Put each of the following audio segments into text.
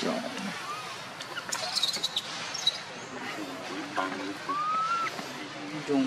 trung chung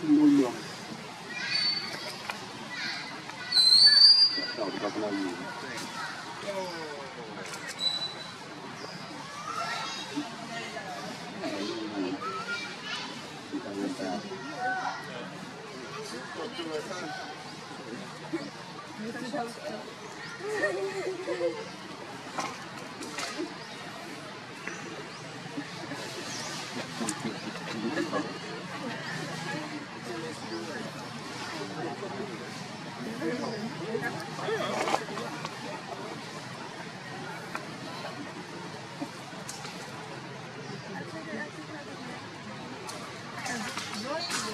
tout.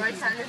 right side.